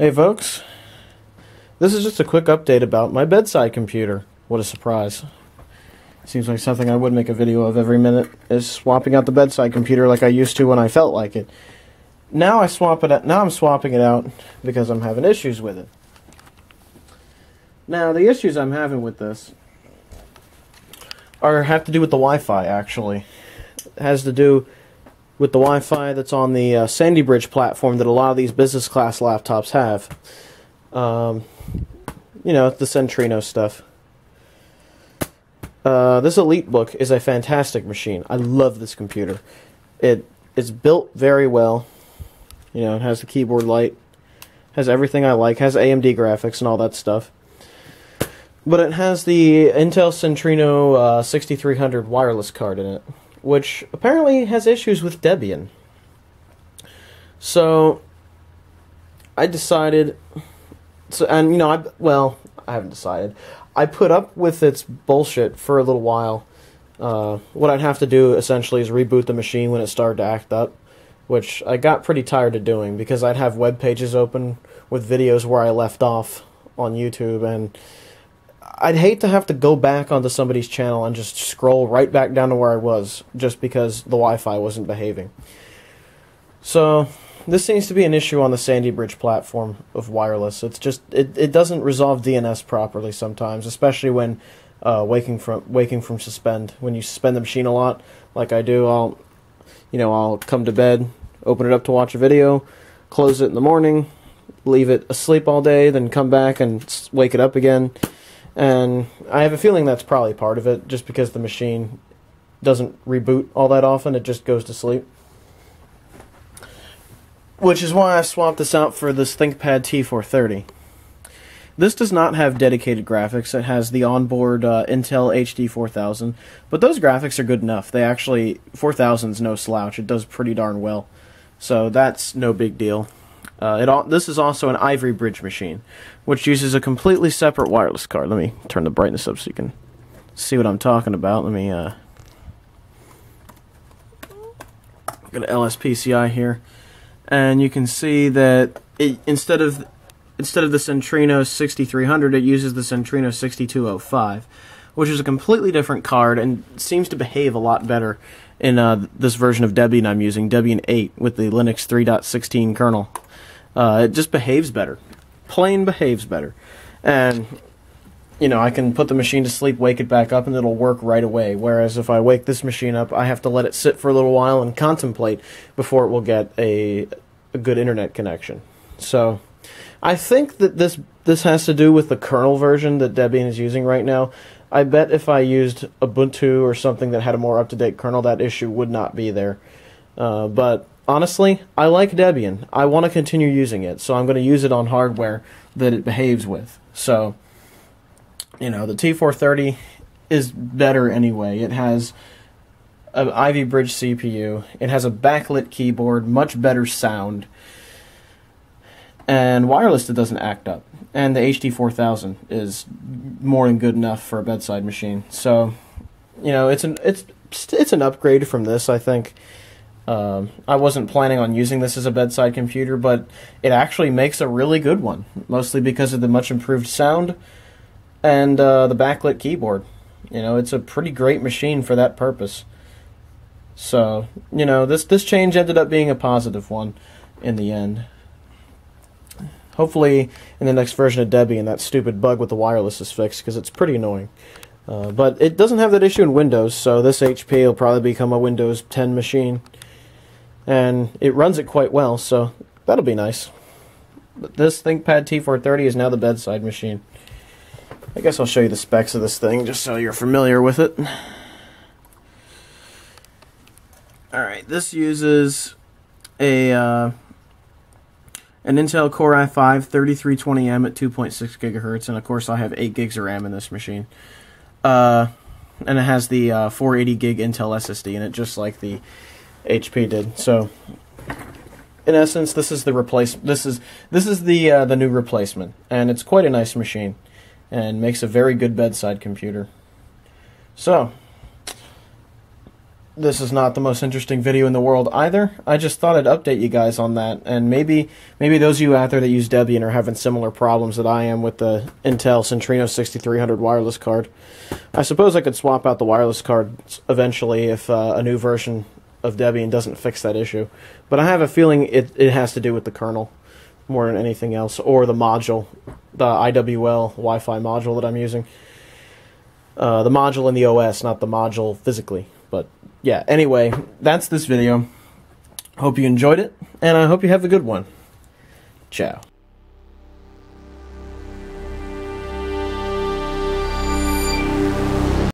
Hey folks, this is just a quick update about my bedside computer. What a surprise. Seems like something I would make a video of every minute is swapping out the bedside computer like I used to when I felt like it. Now I swap it out, now I'm swapping it out because I'm having issues with it. Now the issues I'm having with this are have to do with the Wi-Fi actually. It has to do with the Wi-Fi that's on the uh, Sandy Bridge platform that a lot of these business class laptops have. Um, you know, the Centrino stuff. Uh, this EliteBook is a fantastic machine. I love this computer. It is built very well. You know, it has the keyboard light, has everything I like, has AMD graphics and all that stuff. But it has the Intel Centrino uh, 6300 wireless card in it which apparently has issues with Debian. So I decided so and you know I well, I haven't decided. I put up with its bullshit for a little while. Uh, what I'd have to do essentially is reboot the machine when it started to act up, which I got pretty tired of doing because I'd have web pages open with videos where I left off on YouTube and I'd hate to have to go back onto somebody's channel and just scroll right back down to where I was just because the Wi-Fi wasn't behaving. So this seems to be an issue on the Sandy Bridge platform of wireless. It's just it, it doesn't resolve DNS properly sometimes, especially when uh, waking from waking from suspend. When you suspend the machine a lot, like I do, I'll you know I'll come to bed, open it up to watch a video, close it in the morning, leave it asleep all day, then come back and wake it up again and I have a feeling that's probably part of it, just because the machine doesn't reboot all that often, it just goes to sleep. Which is why I swapped this out for this ThinkPad T430. This does not have dedicated graphics. It has the onboard uh, Intel HD 4000, but those graphics are good enough. They actually 4000 is no slouch. It does pretty darn well, so that's no big deal. Uh, it all, this is also an Ivy Bridge machine, which uses a completely separate wireless card. Let me turn the brightness up so you can see what I'm talking about. Let me uh, to LSPCI here, and you can see that it, instead of instead of the Centrino 6300, it uses the Centrino 6205, which is a completely different card and seems to behave a lot better in uh, this version of Debian I'm using, Debian 8 with the Linux 3.16 kernel. Uh, it just behaves better. Plain behaves better. And, you know, I can put the machine to sleep, wake it back up, and it'll work right away. Whereas if I wake this machine up, I have to let it sit for a little while and contemplate before it will get a, a good internet connection. So, I think that this this has to do with the kernel version that Debian is using right now. I bet if I used Ubuntu or something that had a more up to date kernel, that issue would not be there. Uh, but honestly, I like Debian. I want to continue using it, so I'm going to use it on hardware that it behaves with. So, you know, the T430 is better anyway. It has an Ivy Bridge CPU. It has a backlit keyboard, much better sound, and wireless that doesn't act up. And the HD 4000 is more than good enough for a bedside machine. So, you know, it's an it's it's an upgrade from this, I think. Um, I wasn't planning on using this as a bedside computer, but it actually makes a really good one, mostly because of the much improved sound and uh, the backlit keyboard. You know, it's a pretty great machine for that purpose. So, you know, this this change ended up being a positive one in the end. Hopefully, in the next version of Debian, that stupid bug with the wireless is fixed because it's pretty annoying. Uh, but it doesn't have that issue in Windows, so this HP will probably become a Windows 10 machine and it runs it quite well, so that'll be nice. But this ThinkPad T430 is now the bedside machine. I guess I'll show you the specs of this thing just so you're familiar with it. Alright, this uses a uh, an Intel Core i5 3320M at 2.6 gigahertz, and of course I have 8 gigs of RAM in this machine. Uh, and it has the uh, 480 gig Intel SSD in it, just like the HP did. So, in essence, this is the replace. This is this is the uh, the new replacement, and it's quite a nice machine, and makes a very good bedside computer. So, this is not the most interesting video in the world either. I just thought I'd update you guys on that, and maybe maybe those of you out there that use Debian are having similar problems that I am with the Intel Centrino 6300 wireless card. I suppose I could swap out the wireless cards eventually if uh, a new version of Debian doesn't fix that issue, but I have a feeling it it has to do with the kernel more than anything else, or the module, the IWL Wi-Fi module that I'm using. Uh, the module in the OS, not the module physically. But yeah, anyway, that's this video. Hope you enjoyed it, and I hope you have a good one. Ciao.